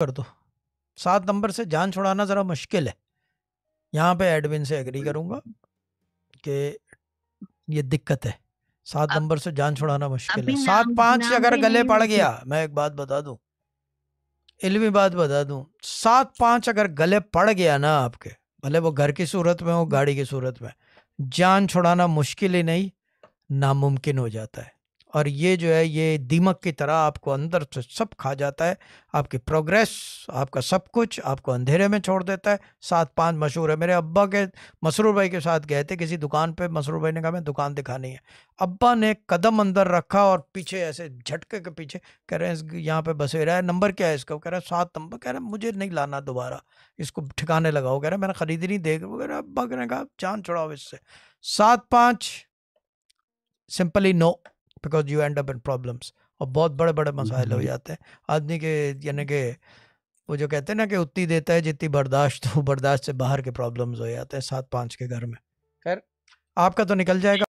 कर दो। सात नंबर से जान छुड़ाना ज़रा मुश्किल है। यहाँ पे एडमिन से एग्री करूँगा कि ये दिक्कत है। सात नंबर से जान छुड़ाना मुश्किल है। सात पाँच नाम अगर गले पड़ गया मैं एक बात बता दूँ इल्मी बात बता दूँ सात पाँच अगर गले पड़ गया ना आपके भले वो घर की सूरत में हो गाड़ी की सूरत में जान छुड़ाना मुश्किल ही नहीं नामुमकिन हो जाता है। और ये जो है ये दीमक की तरह आपको अंदर से सब खा जाता है। आपकी प्रोग्रेस आपका सब कुछ आपको अंधेरे में छोड़ देता है। सात पाँच मशहूर है। मेरे अब्बा के मसरूर भाई के साथ गए थे किसी दुकान पे। मसरूर भाई ने कहा मैं दुकान दिखानी है। अब्बा ने कदम अंदर रखा और पीछे ऐसे झटके के पीछे कह रहे हैं यहाँ पे बसेरा है। नंबर क्या है इसका? कह रहा है सात नंबर। कह रहे हैं मुझे नहीं लाना दोबारा। इसको ठिकाने लगाओ। कह रहे हैं मैंने खरीदी नहीं देख कह रहा है, अब्बा कहा जान छुड़ाओ इससे। सात पाँच simply no. Because you end up in problems और बहुत बड़े बड़े मसाइल हो जाते हैं। आदमी के यानी कि वो जो कहते हैं ना कि उतनी देता है जितनी बर्दाश्त हो बर्दाश्त से बाहर के प्रॉब्लम्स हो जाते हैं सात पाँच के घर में। खैर। आपका तो निकल जाएगा।